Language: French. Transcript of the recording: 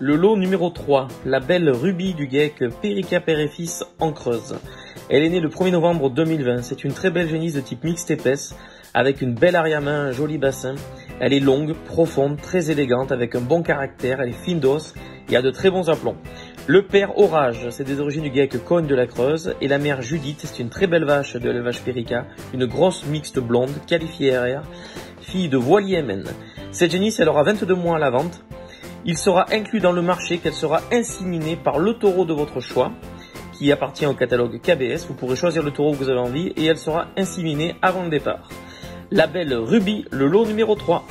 Le lot numéro 3, la belle Ruby du GEC Perica Père en Creuse. Elle est née le 1er novembre 2020. C'est une très belle génisse de type mixte épaisse, avec une belle arrière-main, un joli bassin. Elle est longue, profonde, très élégante, avec un bon caractère, elle est fine d'os et a de très bons aplombs. Le père Orage, c'est des origines du GEC Cogne de la Creuse, et la mère Judith, c'est une très belle vache de l'élevage Perica, une grosse mixte blonde, qualifiée RR, fille de Voilier. Cette génisse, elle aura 22 mois à la vente, il sera inclus dans le marché qu'elle sera inséminée par le taureau de votre choix, qui appartient au catalogue KBS. Vous pourrez choisir le taureau que vous avez envie et elle sera inséminée avant le départ. La belle Ruby, le lot numéro 3.